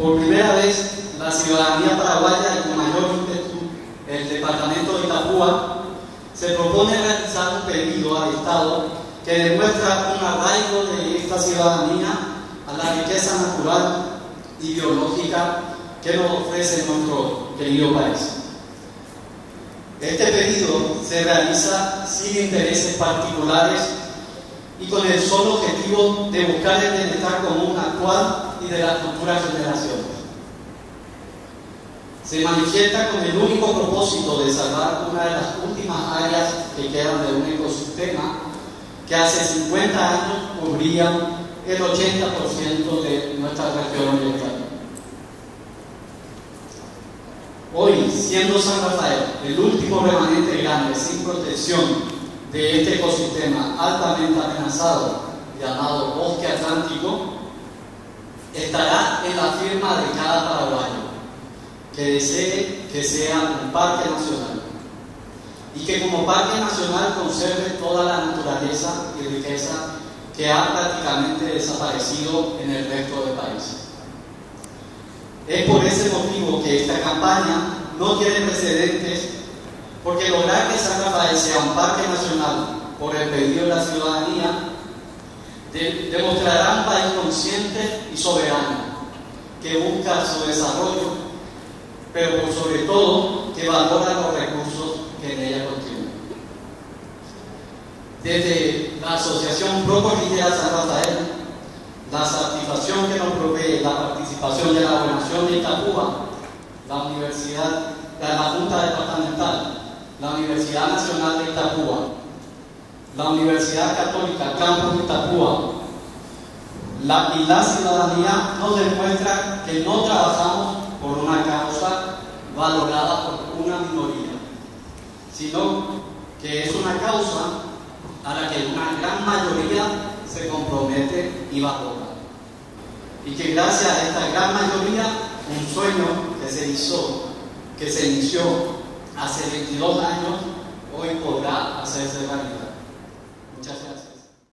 Por primera vez, la ciudadanía paraguaya y con mayor ímpetu, el departamento de Itapúa, se propone realizar un pedido al Estado que demuestra un arraigo de esta ciudadanía a la riqueza natural y biológica que nos ofrece nuestro querido país. Este pedido se realiza sin intereses particulares y con el solo objetivo de buscar el bienestar común actual y de las futuras generaciones. Se manifiesta con el único propósito de salvar una de las últimas áreas que quedan de un ecosistema que hace 50 años cubría el 80% de nuestra región oriental. Hoy, siendo San Rafael el último remanente grande sin protección de este ecosistema altamente amenazado llamado bosque atlántico, estará en la firma de cada paraguayo que desee que sea un parque nacional y que como parque nacional conserve toda la naturaleza y riqueza que ha prácticamente desaparecido en el resto del país. Es por ese motivo que esta campaña no tiene precedentes, porque lograr que San Rafael sea un parque nacional por el pedido de la ciudadanía demostrará un país consciente y soberano que busca su desarrollo, pero sobre todo que valora los recursos que en ella contiene. Desde la Asociación Pro Cordillera San Rafael la satisfacción que nos provee la participación de la gobernación de Itapúa, la Universidad, la Junta Departamental, la Universidad Nacional de Itapúa, la Universidad Católica Campus Itapúa la, y la ciudadanía nos demuestra que no trabajamos por una causa valorada por una minoría, sino que es una causa a la que una gran mayoría se compromete y valora. Y que gracias a esta gran mayoría, un sueño que se hizo, que se inició hace 22 años, hoy podrá hacerse realidad.